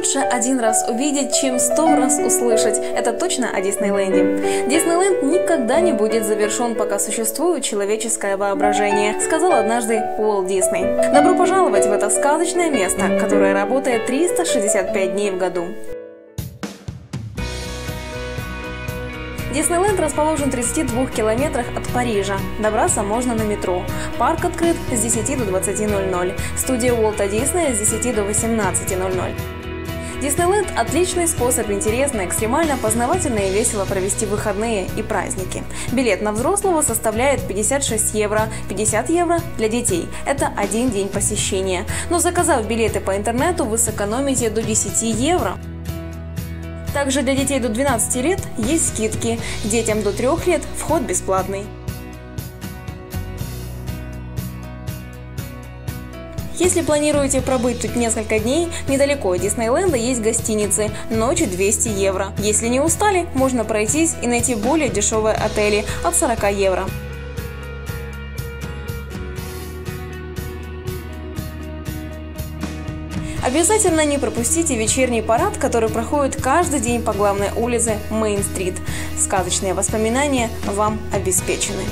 Лучше один раз увидеть, чем сто раз услышать. Это точно о Диснейленде. Диснейленд никогда не будет завершен, пока существует человеческое воображение, сказал однажды Уолт Дисней. Добро пожаловать в это сказочное место, которое работает 365 дней в году. Диснейленд расположен в 32 километрах от Парижа. Добраться можно на метро. Парк открыт с 10 до 20.00. Студия Уолта Диснея с 10 до 18.00. Диснейленд – отличный способ интересно, экстремально, познавательно и весело провести выходные и праздники. Билет на взрослого составляет 56 евро, 50 евро для детей. Это один день посещения. Но заказав билеты по интернету, вы сэкономите до 10 евро. Также для детей до 12 лет есть скидки. Детям до 3 лет вход бесплатный. Если планируете пробыть тут несколько дней, недалеко от Диснейленда есть гостиницы, ночью 200 евро. Если не устали, можно пройтись и найти более дешевые отели от 40 евро. Обязательно не пропустите вечерний парад, который проходит каждый день по главной улице Мейн-стрит. Сказочные воспоминания вам обеспечены.